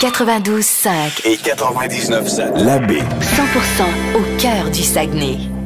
92.5. Et 99.7. La 100% au cœur du Saguenay.